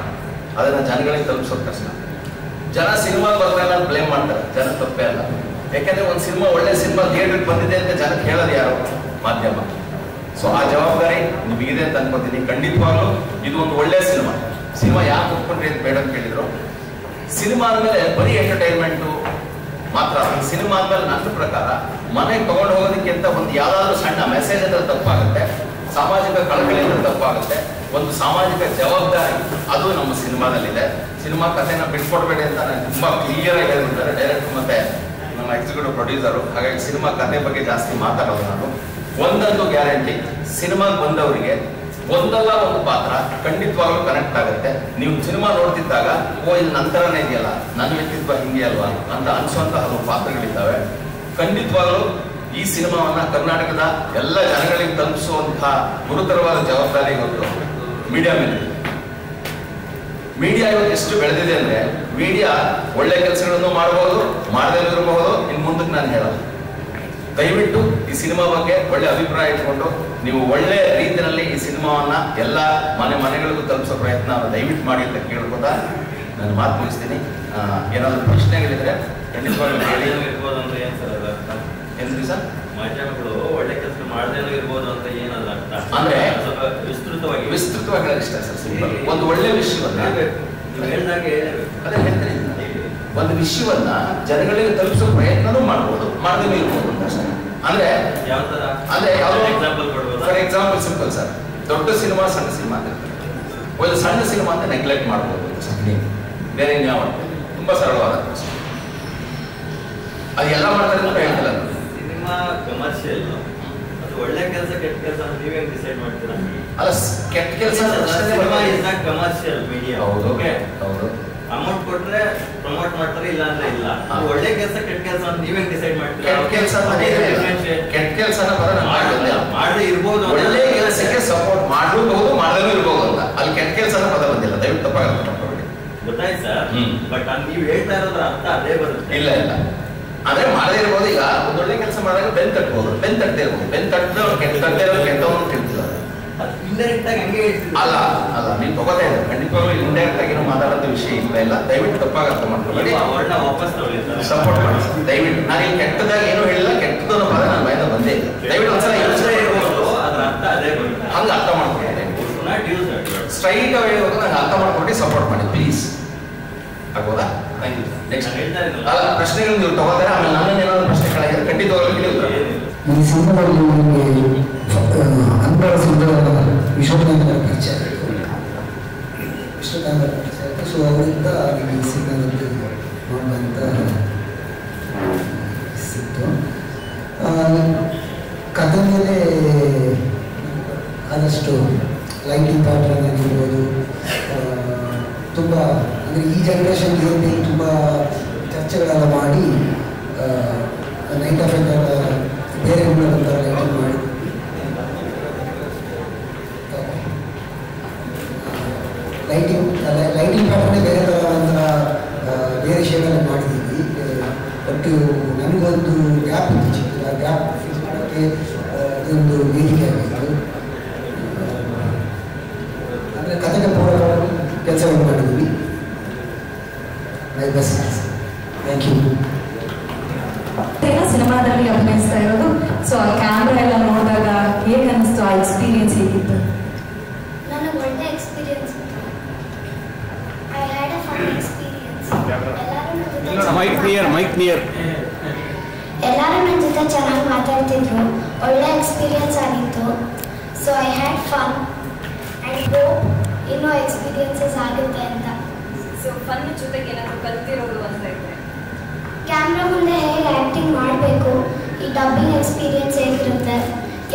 ಅದನ್ನು ಜನಗಳಿಗೆ ತಲುಪಿಸೋದು ಕಷ್ಟ. ಜನ ಸಿನಿಮಾ ಬರ್ತಾ ಬ್ಲೇಮ್ ಮಾಡ್ತಾರೆ. ಜನ ತಪ್ಪೇ ಅಲ್ಲ. ಯಾಕಂದ್ರೆ ಒಂದು ಸಿನಿಮಾ, ಒಳ್ಳೆ ಸಿನಿಮಾ ಥಿಯೇಟರ್ಗೆ ಬಂದಿದೆ ಅಂತ ಜನಕ್ಕೆ ಹೇಳೋದು ಯಾರು? ಮಾಧ್ಯಮ. ಸೊ ಆ ಜವಾಬ್ದಾರಿ ನಿಮಗಿದೆ ಅಂತ ಅನ್ಕೋತೀನಿ. ಖಂಡಿತವಾಗ್ಲೂ ಇದು ಒಂದು ಒಳ್ಳೆ ಸಿನಿಮಾ. ಸಿನಿಮಾ ಯಾಕೆ ಒಪ್ಕೊಂಡ್ರಿ ಅಂತ ಬೇಡ ಅಂತ ಕೇಳಿದ್ರು. ಸಿನಿಮಾ ಅಂದ್ಮೇಲೆ ಬರೀ ಎಂಟರ್ಟೈನ್ಮೆಂಟು ಮಾತ್ರ. ಸಿನಿಮಾ ಅಂದ್ಮೇಲೆ ನನ್ನ ಪ್ರಕಾರ ಮನೆಗೆ ತಗೊಂಡು ಹೋಗೋದಕ್ಕಿಂತ ಒಂದು ಯಾವ್ದಾದ್ರು ಸಣ್ಣ ಮೆಸೇಜ್ ಅಂದ್ರೆ ತಪ್ಪಾಗುತ್ತೆ. ಸಾಮಾಜಿಕ ಕಳಕಳಿ ಅಂದ್ರೆ ತಪ್ಪಾಗುತ್ತೆ. ಒಂದು ಸಾಮಾಜಿಕ ಜವಾಬ್ದಾರಿ ಅದು ನಮ್ಮ ಸಿನಿಮಾದಲ್ಲಿದೆ. ಸಿನಿಮಾ ಕಥೆನ ಬಿಟ್ಕೊಡ್ಬೇಡಿ ಅಂತ ನಾನು ತುಂಬಾ ಕ್ಲಿಯರ್ ಆಗಿ ಹೇಳಿದ್ದಾರೆ ಡೈರೆಕ್ಟ್ ಮತ್ತೆ ನಮ್ಮ ಎಕ್ಸಿಕ್ಯೂಟಿವ್ ಪ್ರೊಡ್ಯೂಸರು ಹಾಗಾಗಿ ಸಿನಿಮಾ ಕಥೆ ಬಗ್ಗೆ ಜಾಸ್ತಿ ಮಾತಾಡೋದು ನಾನು. ಒಂದೊಂದು ಗ್ಯಾರಂಟಿ, ಸಿನಿಮಾಗೆ ಬಂದವರಿಗೆ ಒಂದಲ್ಲ ಒಂದು ಪಾತ್ರ ಖಂಡಿತವಾಗ್ಲೂ ಕನೆಕ್ಟ್ ಆಗುತ್ತೆ. ನೀವು ಸಿನಿಮಾ ನೋಡ್ತಿದ್ದಾಗ, ಓ ಇದು ನಂತರನೇ ಇದೆಯಲ್ಲ ನನ್ನ ವ್ಯಕ್ತಿತ್ವ ಹಿಂಗೆ ಅಲ್ವಾ? ಅಂತ ಅನ್ಸುವಂತ ಹಲವು ಪಾತ್ರಗಳಿದ್ದಾವೆ. ಖಂಡಿತವಾಗ್ಲೂ ಈ ಸಿನಿಮಾವನ್ನ ಕರ್ನಾಟಕದ ಎಲ್ಲ ಜನಗಳಿಗೆ ತಲುಪಿಸುವಂತಹ ಗುರುತರವಾದ ಜವಾಬ್ದಾರಿ ಇವತ್ತು ಮೀಡಿಯಾ ಮೇಲೆ ಮೀಡಿಯಾ ಇವತ್ತು ಎಷ್ಟು ಬೆಳೆದಿದೆ ಅಂದ್ರೆ ಮೀಡಿಯಾ ಒಳ್ಳೆ ಕೆಲಸಗಳನ್ನು ಮಾಡಬಹುದು ಮಾಡದೇ ಇರಬಹುದು ಇನ್ ಮುಂದಕ್ಕೆ ನಾನು ಹೇಳಲ್ಲ. ದಯವಿಟ್ಟು ಈ ಸಿನಿಮಾ ಬಗ್ಗೆ ಒಳ್ಳೆ ಅಭಿಪ್ರಾಯ ಇಟ್ಕೊಂಡು ನೀವು ಒಳ್ಳೆ ರೀತಿಯಲ್ಲಿ ಈ ಸಿನಿಮಾವನ್ನ ಎಲ್ಲ ಮನೆ ಮನೆಗಳಿಗೂ ತಲುಪಿಸೋ ಪ್ರಯತ್ನ ದಯವಿಟ್ಟು ಮಾಡಿ ಅಂತ ಕೇಳ್ಕೊತಾ ನಾನು ಮಾತು ಮುಗಿಸ್ತೀನಿ. ಏನಾದ್ರು ಪ್ರಶ್ನೆಗಳಿದ್ರೆ ಸರ್ ಅರ್ಥ? ಏನ್ರಿ ಸರ್? ಮಾಧ್ಯಮಗಳು ಒಳ್ಳೆ ಕೆಲಸ ಮಾಡದೇ ಇರ್ಬೋದು ಅಂತ ಏನಲ್ಲ ಅಂದ್ರೆ ಸ್ವಲ್ಪ ವಿಸ್ತೃತವಾಗಿ ವಿಸ್ತೃತವಾಗಿ ಇಷ್ಟ ಸರ್. ಒಂದು ಒಳ್ಳೆ ವಿಷಯವನ್ನ ಒಂದು ವಿಷಯವನ್ನ ಜನಗಳಿಗೆ ತಲುಪಿಸೋ ಪ್ರಯತ್ನನೂ ಮಾಡ್ಬೋದು ಮಾಡದೇ ಇರ್ಬೋದು ಅಂದ್ರೆ ಯಾವ ತರ? ಅಂದ್ರೆ ಫಾರ್ ಎಕ್ಸಾಂಪಲ್ ಸಿಂಪಲ್ ಸರ್ ದೊಡ್ಡ ಸಿನಿಮಾ ಸಣ್ಣ ಸಿನಿಮಾ ಅಂತ. ಒಂದು ಸಣ್ಣ ಸಿನಿಮಾ ಅಂತ ನೆಗ್ಲೆಕ್ಟ್ ಮಾಡ್ಬೋದು. ಬೇರೆ ಇನ್ಯಾವ ತುಂಬಾ ಸರಳವಾದ. ಅದು ಎಲ್ಲ ಮಾಡ್ತಾರೆ ಅಂತ ಹೇಳ್ತಿಲ್ಲ ಸಿನಿಮಾ ಕಮರ್ಷಿಯಲ್ ಅದು ಒಳ್ಳೆ ಕೆಲಸ ಕೆಟ್ಟ ಕೆಲಸ ನೀವೇ ಡಿಸೈಡ್ ಮಾಡ್ತೀರಾ? ಅಲ್ಲ ಕೆಟ್ಟ ಕೆಲಸ ಕಮರ್ಷಿಯಲ್ ಮೀಡಿಯಾ ಹೌದು ಓಕೆ ಹೌದು. ಅಮೌಂಟ್ ಕೊಟ್ರೆ ಪ್ರಮೋಟ್ ಮಾಡ್ತಾರೆ ಇಲ್ಲ. ಅಂದ್ರೆ ಇಲ್ಲ. ಒಳ್ಳೆ ಕೆಲಸ ಕೆಟ್ಟ ಕೆಲಸ ಅಂತ ನೀವೇ ಡಿಸೈಡ್ ಮಾಡ್ತೀರಾ? ಕೆಟ್ಟ ಕೆಲಸ. ಕೆಟ್ಟ ಕೆಲಸ ಮಾಡದೆ ಇರ್ಬೋದು ಒಳ್ಳೆ ಕೆಲಸಕ್ಕೆ ಸಪೋರ್ಟ್ ಮಾಡಲೂಬಹುದು ಮಾಡಲೂ ಇರ್ಬೋದು ಅಂತ. ಅಲ್ಲಿ ಕೆಟ್ಟ ಕೆಲಸ ಪದ ಬಂದಿಲ್ಲ. ದಯವಿಟ್ಟು ತಪ್ಪಾಗುತ್ತೆ ಗೊತ್ತಾಯ್ತು ಸರ್. ಬಟ್ ನೀವ್ ಹೇಳ್ತಾ ಇರೋದ್ರ ಅರ್ಥ ಅದೇ ಬರುತ್ತೆ. ಇಲ್ಲ ಇಲ್ಲ. ಅಂದ್ರೆ ಮಾಡದೇ ಇರ್ಬೋದು. ಈಗ ಒಂದು ಒಳ್ಳೆ ಕೆಲಸ ಮಾಡಿದಾಗ ಬೆನ್ ತಟ್ಬೋದು. ಬೆನ್ ತಟ್ಟದೇ ಇರ್ಬೋದು. ಬೆನ್ ತಟ್ಟದೆ ಕೆಟ್ಟ ತಟ್ಟದೇ ತಿಂತಿಲ್ಲ ಕೆಟ್ಟವನು ತಿಳ್ತಿದ್ದಾರೆ ಅದು ಇಂಡೈರೆಕ್ಟ್ ಆಗಿ ಹಂಗೆ ಹೇಳ್ತಿದ್ರು ಅಲ್ಲ ಅಲ್ಲ ನೀನ್ ತಗೋತಾ ಇದ್ದಾರೆ ಖಂಡಿತವಾಗ್ಲೂ ಇಂಡೈರೆಕ್ಟ್ ಆಗಿ ಮಾತಾಡೋಂಥ ವಿಷಯ ಇಲ್ಲ. ಇಲ್ಲ ದಯವಿಟ್ಟು ತಪ್ಪಾಗಿ ಅರ್ಥ ಮಾಡ್ಕೊಬೇಡಿ ವರ್ಣ ವಾಪಸ್ ತಗೊಳ್ಳಿದ್ದಾರೆ ಸಪೋರ್ಟ್ ಮಾಡಿ. ದಯವಿಟ್ಟು. ನಾನು ಈಗ ಕೆಟ್ಟದಾಗ ಏನು ಹೇಳಿಲ್ಲ. ಕೆಟ್ಟದ ಪದ ನನ್ನ ಬಾಯಿಂದ ಬಂದೇ ಇಲ್ಲ. ದಯವಿಟ್ಟು ಒಂದ್ಸಲ ಯೋಚನೆ ಇರ್ಬೋದು ಅದ್ರ ಅರ್ಥ ಅದೇ ಬರುತ್ತೆ ಹಂಗೆ ಅರ್ಥ ಮಾಡ್ಕೊಳ್ಳಿ. ಯೂಸ್ ಸ್ಟ್ರೈಟ್ ಆಗಿ ಹೋಗಿ ನಂಗೆ ಅರ್ಥ ಮಾಡ್ಕೊಂಡು ಸಪೋರ್ಟ್ ಮಾಡಿ. ಪ್ಲೀಸ್ ಆಗ್ಬೋದಾ? Thank you next. ಅಲ್ಲ ಪ್ರಶ್ನೆಗಳು ನೀವು ತಗೋತಾರೆ. ಆಮೇಲೆ ನಾನು ಏನಾದ್ರು ಪ್ರಶ್ನೆ ಕೇಳಿದ್ರೆ ಖಂಡಿತವಾಗ್ಲೂ ಈ ಸಿನಿಮಾದಲ್ಲಿ ಪರಿಚಯ ಆಯಿತು ವಿಶ್ವನಾಥನ ಪರಿಚಯ ಆಯಿತು ಸೊ ಅವರಿಂದ ನಿಮಗೆ ಸಿನಿಮಾದಲ್ಲಿ ನೋಡುವಂಥ ಸಿಕ್ತು. ಕಥೆ ಮೇಲೆ ಆದಷ್ಟು ಲೈಟಿಂಗ್ ಪ್ಯಾಟ್ರನ್ ಆಗಿರ್ಬೋದು ತುಂಬ, ಅಂದರೆ ಈ ಜನ್ರೇಷನ್ ಏನು ತುಂಬ ಚರ್ಚೆಗಳೆಲ್ಲ ಮಾಡಿ ನೈಟ್ ಆಫ್ ಎಲ್ಲ ಬೇರೆ ಮೂಲದಂಥ ಲೈಟಿಂಗ್ ಮಾಡಿ ಲೈಟಿಂಗ್ ಲೈಟಿಂಗ್ ಪ್ಯಾಟರ್ನೇ ಬೇರೆ ಥರ ಒಂಥರ ಆ, ಬೇರೆ ಶೇಡಲ್ಲಿ ಮಾಡಿದ್ದೀವಿ ಆ, ಒಟ್ಟು ನನಗೊಂದು ಗ್ಯಾಪ್ ಇತ್ತು ಚಿಕ್ಕ ಗ್ಯಾಪ್ ಫಿಲ್ ಮಾಡೋಕ್ಕೆ ಒಂದು ವೇದಿಕೆ ಆಗಿತ್ತು. ಅಂದರೆ ಕಥೆಗೆ ಪೂರಕವಾಗಿ ಕೆಲಸವನ್ನು ಮಾಡಿದ್ವಿ. ಮೈ ಬೆಸ್ಟ್ ಥ್ಯಾಂಕ್ ಯು ಸಿನಿಮಾದಲ್ಲಿ ಅಭಿನಯಿಸ್ತಾ ಇರೋದು. ಸೊ ಆ ಕ್ಯಾಮ್ರಾ ಎಲ್ಲ ನೋಡಿದಾಗ ಹೇಗೆ ಅನಿಸ್ತು ಆ ಎಕ್ಸ್ಪೀರಿಯನ್ಸ್ ಹೇಗಿತ್ತು? ಮೈಕ್ ನಿಯರ್ ಮೈಕ್ ನಿಯರ್ ಎಲ್ಲರೂ ನನ್ನ ಜೊತೆ ಚೆನ್ನಾಗಿ ಮಾತಾಡ್ತಿದ್ರು. ಒಳ್ಳೆ ಎಕ್ಸ್ಪೀರಿಯನ್ಸ್ ಆಗಿತ್ತು. So I had fun and hope ಇನ್ನೂ ಎಕ್ಸ್ಪೀರಿಯನ್ಸಸ್ ಆಗುತ್ತೆ ಅಂತ. ಸೊ ಫನ್ ಜೊತೆಗೆ ಏನಾದರೂ ಕಲ್ತಿರೋದು ಅಂತ ಇದ್ರೆ? ಕ್ಯಾಮ್ರಾ ಮುಂದೆ ಹೇಗೆ ಆ್ಯಕ್ಟಿಂಗ್ ಮಾಡಬೇಕು? ಈ ಡಬ್ಬಿಂಗ್ ಎಕ್ಸ್ಪೀರಿಯನ್ಸ್ ಹೇಗಿರುತ್ತೆ?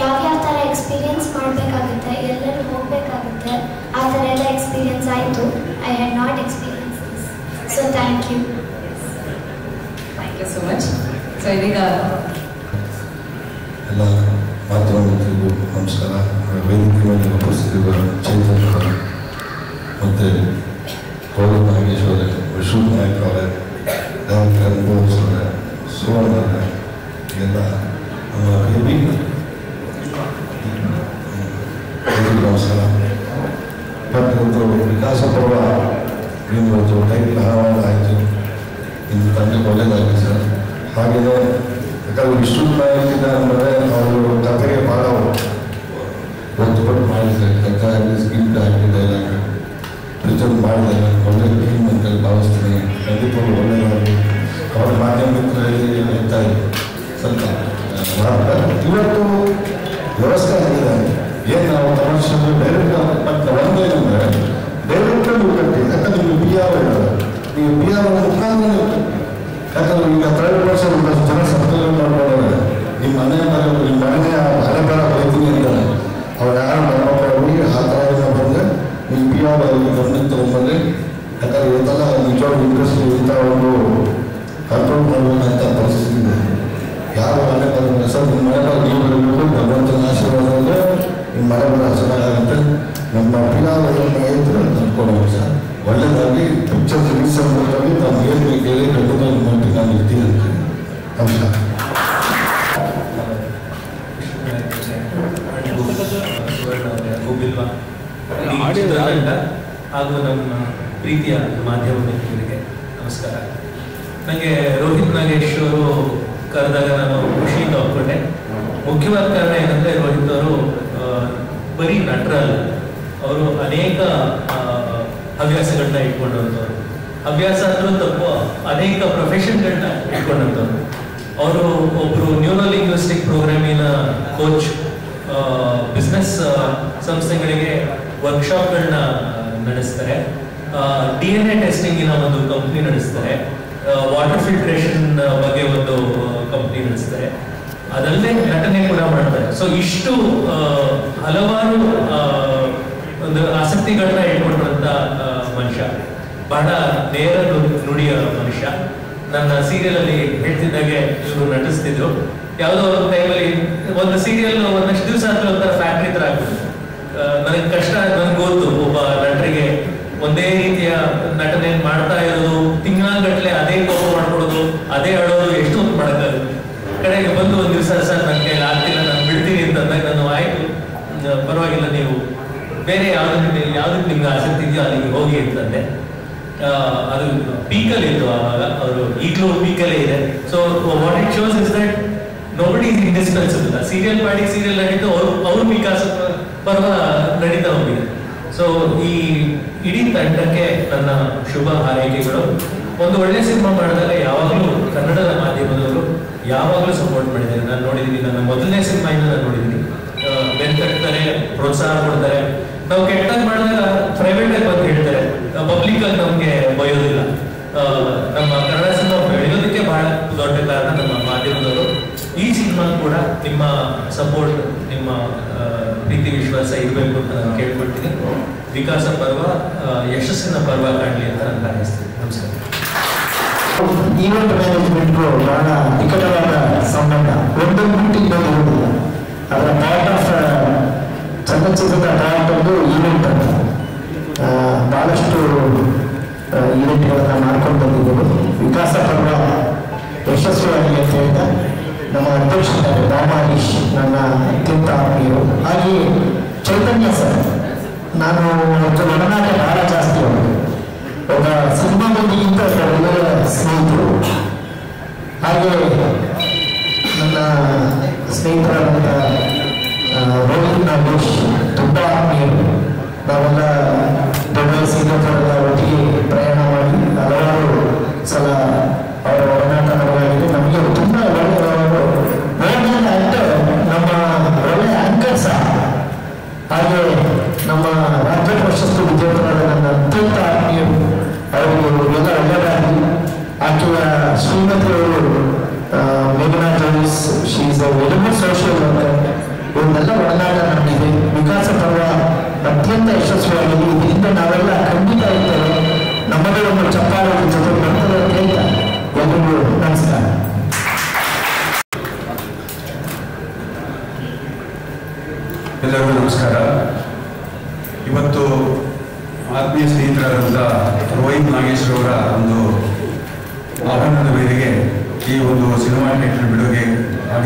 ಯಾವ್ಯಾವ ಥರ ಎಕ್ಸ್ಪೀರಿಯನ್ಸ್ ಮಾಡಬೇಕಾಗುತ್ತೆ? ಎಲ್ಲರೂ ಹೋಗಬೇಕಾಗುತ್ತೆ? ಆ ಥರ ಎಲ್ಲ ಎಕ್ಸ್ಪೀರಿಯನ್ಸ್ ಆಯಿತು. I had not experiences so thank you so ಇದೀಗ ಎಲ್ಲ ಮಾಧ್ಯಮಗಳಿಗೂ ನಮಸ್ಕಾರ. ವೇದಿಕೆ ಮೇಲೆ ಉಪಸ್ಥಿತಿರುವ ಮತ್ತು ಪ್ರತಿಯೊಂದು ಮಾಡಿದ್ದಾರೆ ಒಳ್ಳೆ ಅಂತ ಭಾವಿಸ್ತೀನಿ. ಖಂಡಿತವಾಗ್ಲೂ ಒಳ್ಳೆಯದಾಗಿ ಅವರ ಮಾಧ್ಯಮ ಮಿತ್ರರಲ್ಲಿ ಹೇಳ್ತಾ ಇದ್ರು ಸ್ವಲ್ಪ. ಇವತ್ತು ವ್ಯವಸ್ಥೆ ಆಗಿದೆ ಏನು ನಾವು ತಮಾಷೆ ಡೈರೆಕ್ಟ್ ಅಂತ ಒಂದೇ ಅಂದರೆ ಡೈರೆಕ್ಟ್ ನೀವು ಕಟ್ಟಿ ಯಾಕಂದ್ರೆ ನೀವು ಬಿ ಆರ್ ನೀವು ಬಿ ಆರ್ ಮುಖಾಂತರ ಯಾಕಂದ್ರೆ ಈಗ ಥರ್ಡ್ ಪರ್ಸನ್ ಒಂದಷ್ಟು ಜನ ಸಬ್ಸ್ಕ್ರೈಬ್ ಮಾಡ್ಕೊಂಡವ್ರೆ. ನಿಮ್ಮ ಮನೆ, ನಿಮ್ಮ ಮನೆಯ ಮನೆ ಬೇಡ, ಬೈತೀನಿ ಅಂತಾರೆ. ಅವ್ರು ಯಾರು ಮಾಡ್ಕೊಂಡ್ರಿ ಆ ಥರ ಏನೋ ಬಂದರೆ ಆರ್ ಗಮನಕ್ಕೆ ತೊಗೊಂಡ್ಬಂದ್ರೆ ಯಾಕಂದ್ರೆ ಇವತ್ತೆಲ್ಲ ನಿಜವಾಗ್ಲೂ ಇಂಟ್ರೆಸ್ಟ್ ಇಂಥ ಒಂದು ಕಂಟ್ರೋಲ್ ಮಾಡಬೇಕಂತ ಪರಿಸ್ಥಿತಿ ಇದೆ ಯಾರು ಮನೆ ಬರೋಲ್ಲ ಸರ್ ನಿಮ್ಮ ಮನೆ ಬರೋ ನೀವು ಬರಬೇಕು ಭಗವಂತನ ಆಶೀರ್ವಾದ ಅಂದರೆ ನಿಮ್ಮ ಮನೆ ಬರೋ ಆಗುತ್ತೆ ನಮ್ಮ ಪಿಲಾವ ಏನು ಹೇಳ್ತಾರೆ ತಂದ್ಕೊಡೋದು ಸರ್ ಒಳ್ಳೆಯದಾಗಿ ಪಿಕ್ಚರ್ ರಿಲೀಸ್ ಆಗಬೇಕಾಗಿ ನಾವು ಏನು ಬೇಕು ಹೇಳಿ ಖಂಡಿತ ಮಾಡಿ ನಾನು ಇರ್ತೀನಿ ಅಂತ ನಮಸ್ಕಾರ ಹಾಗೂ ನಮ್ಮ ಪ್ರೀತಿಯ ಮಾಧ್ಯಮ ಮಿತ್ರರಿಗೆ ನಮಸ್ಕಾರ. ನನಗೆ ರೋಹಿತ್ ನಾಗೇಶ್ ಅವರು ಕರೆದಾಗ ನಾನು ಖುಷಿಯಿಂದ ಒಪ್ಕೊಂಡೆ ಮುಖ್ಯವಾದ ಕಾರಣ ಏನಂದ್ರೆ ರೋಹಿತ್ ಅವರು ಬರೀ ನಟರಲ್ಲ, ಅವರು ಅನೇಕ ಹವ್ಯಾಸಗಳನ್ನ ಇಟ್ಕೊಂಡಂಥವ್ರು. ಹವ್ಯಾಸ ಅಂದ್ರೂ ತಪ್ಪು, ಅನೇಕ ಪ್ರೊಫೆಷನ್ಗಳನ್ನ ಇಟ್ಕೊಂಡಂಥವ್ರು. ಅವರು ಒಬ್ಬರು ನ್ಯೂರೋಲಿಂಗ್ವಿಸ್ಟಿಕ್ ಪ್ರೋಗ್ರಾಮಿನ ಕೋಚ್ ಬಿಸ್ನೆಸ್ ಸಂಸ್ಥೆಗಳಿಗೆ ವರ್ಕ್ಶಾಪ್ಗಳನ್ನ ನಡೆಸ್ತಾರೆ. ಡಿ ಎನ್ ಎ ಟೆಸ್ಟಿಂಗಿನ ಒಂದು ಕಂಪ್ನಿ ನಡೆಸ್ತಾರೆ. ವಾಟರ್ ಫಿಲ್ಟ್ರೇಷನ್ ಬಗ್ಗೆ ಒಂದು ಕಂಪ್ನಿ ನಡೆಸ್ತಾರೆ. ಅದಲ್ಲೇ ನಟನೆ ಕೂಡ ಮಾಡ್ತಾರೆ. ಸೊ ಇಷ್ಟು ಹಲವಾರು ಒಂದು ಆಸಕ್ತಿಗಳನ್ನ ಇಟ್ಕೊಂಡಿರುವಂತ ಮನುಷ್ಯ. ಬಹಳ ನೇರ ನುಡಿಯ ಮನುಷ್ಯ. ನನ್ನ ಸೀರಿಯಲ್ ಅಲ್ಲಿ ಹೇಳ್ತಿದ್ದಾಗೆ ಇವರು ನಟಿಸ್ತಿದ್ರು. ಯಾವುದೋ ಒಂದು ಟೈಮಲ್ಲಿ ಒಂದು ಸೀರಿಯಲ್ ಒಂದಷ್ಟು ದಿವಸ ಆದ್ರೂ ಒಂಥರ ಫ್ಯಾಕ್ಟ್ರಿ ತರ ಆಗ್ಬಿಡ್ತು ನನಗೆ ಕಷ್ಟ, ನನ್ಗೆ ಗೊತ್ತು, ಒಬ್ಬ ನಟರಿಗೆ ಒಂದೇ ರೀತಿಯ ನಟನೆ ಮಾಡ್ತಾ ಇರೋದು ತಿಂಗಳಗಟ್ಟಲೆ ಅದೇ ಕೋಪ ಮಾಡ್ಕೊಳ್ಳೋದು ಅದೇ ಆಡೋದು ಎಷ್ಟು ಹೊತ್ತು ಮಾಡೋಕ್ಕಾಗುತ್ತೆ ಕಡೆಗೆ ಬಂದು ಒಂದು ದಿವಸ, ಸರ್ ನನ್ನ ಕೈಲಿ ಆಗ್ತಿಲ್ಲ, ನಾನು ಬಿಡ್ತೀನಿ ಅಂತಂದಾಗ ನಾನು, ಆಯ್ತು ಪರವಾಗಿಲ್ಲ, ನೀವು ಬೇರೆ ಯಾವ್ದು ಯಾವ್ದಕ್ಕೆ ನಿಮ್ಗೆ ಆಸಕ್ತಿ ಇದೆಯೋ ಅಲ್ಲಿಗೆ ಹೋಗಿ ಅಂತಂದೆ. ಅದು ಪೀಕಲ್ ಇತ್ತು ಆವಾಗ, ಅವರು ಈಗಲೂ ಪೀಕಲ್ಲೇ ಇದೆ. So what it shows is that is indispensable serial ಮಾಡಿ ಸೀರಿಯಲ್ ನಡೀತು, ಅವ್ರು, ಅವ್ರ ವಿಕಾಸ ಪರ್ವ ನಡೀತಾ ಹೋಗಿದೆ. ಸೊ ಈ ಇಡೀ ತಂಡಕ್ಕೆ ನನ್ನ ಶುಭ ಹಾರೈಕೆಗಳು. ಒಂದು ಒಳ್ಳೆ ಸಿನಿಮಾ ಮಾಡಿದಾಗ ಯಾವಾಗಲೂ ಕನ್ನಡದ ಮಾಧ್ಯಮದವರು ಯಾವಾಗಲೂ ಸಪೋರ್ಟ್ ಮಾಡಿದ್ದಾರೆ. ನಾನು ನೋಡಿದ್ದೀನಿ ನನ್ನ ಮೊದಲನೇ ಸಿನಿಮಾಯಿಂದ ನಾನು ನೋಡಿದ್ದೀನಿ ಬೆಂತಟ್ತಾರೆ ಪ್ರೋತ್ಸಾಹ ಕೊಡ್ತಾರೆ. ನಾವು ಕೆಟ್ಟಾಗಿ ಮಾಡಿದಾಗ ಪ್ರೈವೇಟ್ ಆಗಿ ಬಂದು ಹೇಳ್ತಾರೆ. ಪಬ್ಲಿಕ್ ಆಗಿ ನಮಗೆ ಬಯೋದಿಲ್ಲ. ನಮ್ಮ ಕನ್ನಡ ಸಿನಿಮಾ ಬೆಳೆಯೋದಕ್ಕೆ ಬಹಳ ದೊಡ್ಡ ಕಾರಣ. ಈ ಸಿನಿಮಾ ಕೂಡ ನಿಮ್ಮ ಸಪೋರ್ಟ್ ನಿಮ್ಮ ಪ್ರೀತಿ, ವಿಶ್ವಾಸ ಇರಬೇಕು ಅಂತ ನಾನು ಕೇಳ್ಕೊಳ್ತೀನಿ. ವಿಕಾಸ ಪರ್ವ ಯಶಸ್ಸಿನ ಪರ್ವ ಕಾಣಲಿ ಅಂತ ನಾನು ಭಾವಿಸ್ತೀನಿ ನಮಸ್ಕಾರ. ಈವೆಂಟ್ ಮ್ಯಾನೇಜ್ಮೆಂಟ್ ಬಹಳ ನಿಕಟವಾದ ಸಂಬಂಧ. ಒಂದು ಮೀಟಿಂಗ್ ಇರುವುದಿಲ್ಲ ಅದರ ಪಾರ್ಟ್ ಆಫ್ ಚಲನಚಿತ್ರದ ಪಾರ್ಟ್ ಒಂದು ಈವೆಂಟ್ ಅಂತ ಬಹಳಷ್ಟು ಈವೆಂಟ್ಗಳನ್ನು ಮಾಡ್ಕೊಂಡು ಬಂದಿದ್ದೇವೆ. ವಿಕಾಸ ಪರ್ವ ಯಶಸ್ವಿಯಾಗಿ ಅಂತ ಹೇಳ್ತಾ ನಮ್ಮ ಅಧ್ಯಕ್ಷರಾದ ರಾಮಾರೀಶ್ ನನ್ನ ಅತ್ಯಂತ ಆತ್ಮೀಯರು, ಹಾಗೆಯೇ ಚೈತನ್ಯ ಸರ್. ನಾನು ಒಂದು ನಡನಾಟ ಬಹಳ ಜಾಸ್ತಿ ಅವರು ಒಬ್ಬ ಸಿನಿಮಾದಲ್ಲಿ ಇದ್ದ ಸ್ನೇಹಿತರು.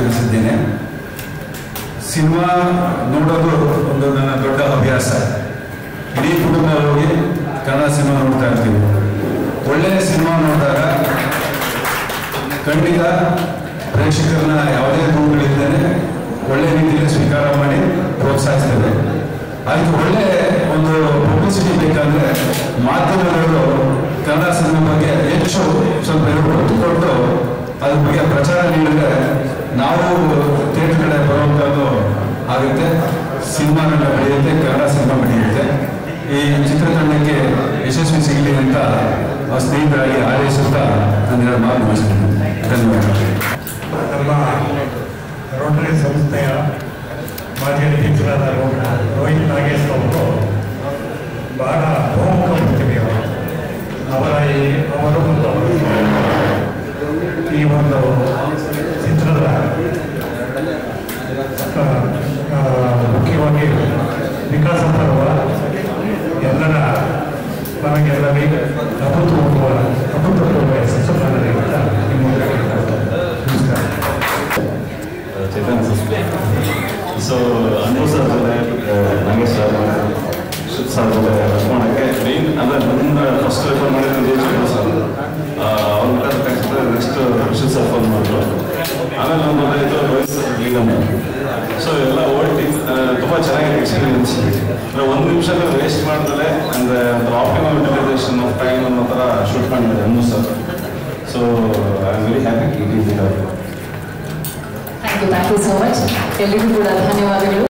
ಆಗಮಿಸಿದ್ದೇನೆ ಸಿನಿಮಾ ನೋಡೋದು ಒಂದು ನನ್ನ ದೊಡ್ಡ ಅಭ್ಯಾಸ ಇಡೀ ಕುಟುಂಬ ಹೋಗಿ ಕನ್ನಡ ಸಿನಿಮಾ ನೋಡ್ತಾ ಇರ್ತೀವಿ. ಒಳ್ಳೆಯ ಸಿನಿಮಾ ನೋಡಿದಾಗ ಖಂಡಿತ ಪ್ರೇಕ್ಷಕರನ್ನ ಯಾವುದೇ ದೂರಗಳಿಲ್ಲದೆ ಒಳ್ಳೆ ರೀತಿಯಲ್ಲಿ ಸ್ವೀಕಾರ ಮಾಡಿ ಪ್ರೋತ್ಸಾಹಿಸ್ತೇವೆ. ಅದಕ್ಕೆ ಒಳ್ಳೆ ಒಂದು ಪಬ್ಲಿಸಿಟಿ ಬೇಕಂದ್ರೆ ಮಾಧ್ಯಮಗಳು ಕನ್ನಡ ಸಿನಿಮಾ ಬಗ್ಗೆ ಹೆಚ್ಚು ಸ್ವಲ್ಪ ಕೊಟ್ಟು ಅದ್ರ ಬಗ್ಗೆ ಪ್ರಚಾರ ನೀಡಿದ್ರೆ ನಾವು ಥಿಯೇಟರ್ ಕಡೆ ಬರುವಂಥದ್ದು ಆಗುತ್ತೆ ಸಿನಿಮಾಗಳನ್ನ ಬೆಳೆಯುತ್ತೆ ಕನ್ನಡ ಸಿನಿಮಾ ಬೆಳೆಯುತ್ತೆ ಈ ಚಿತ್ರತಂಡಕ್ಕೆ ಯಶಸ್ವಿ ಸಿಗಲಿ ಅಂತ ಸ್ನೇಹಿತರಾಗಿ ನಾನು ನನ್ನ ಮಾತು ಮುಗಿಸ್ತೀನಿ ಧನ್ಯವಾದಗಳು. ನಮ್ಮ ರೋಟರಿ ಸಂಸ್ಥೆಯ ಮಾಜಿ ಅಧ್ಯಕ್ಷರಾದ ರೋಹಿತ್ ನಾಗೇಶ್ ಅವರು ಬಹಳ ಬಹುಮುಖ ಪ್ರತಿಭೆ ಅವರ ಈ ಅವರು ಈ ಒಂದು ಮುಖ್ಯವಾಗಿ ವಿಕಾಸ ಪರ್ವ ಎಲ್ಲರ ನಮಗೆಲ್ಲರಿಗೆ ಅಭೂತಪೂರ್ವ ಲೀಗಮ್ ಸೊ ಎಲ್ಲ ಟೀಮ್ ತುಂಬ ಚೆನ್ನಾಗಿದೆ ಎಕ್ಸ್ಪೀರಿಯನ್ಸ್ ಅಂದರೆ ಒಂದು ನಿಮಿಷ ವೇಸ್ಟ್ ಮಾಡ್ದಲೆ ಅಂದರೆ ಒಂದು ಆಪ್ಟಿಮಮ್ ಯುಟಿಲೈಸೇಷನ್ ಆಫ್ ಟೈಮ್ ಅನ್ನೋ ಥರ ಶೂಟ್ ಮಾಡಿದ್ದಾರೆ ಅನ್ನೋ sir. So I am very happy it is thank you thank you so much ಎಲ್ಲರಿಗೂ ಕೂಡ ಧನ್ಯವಾದಗಳು.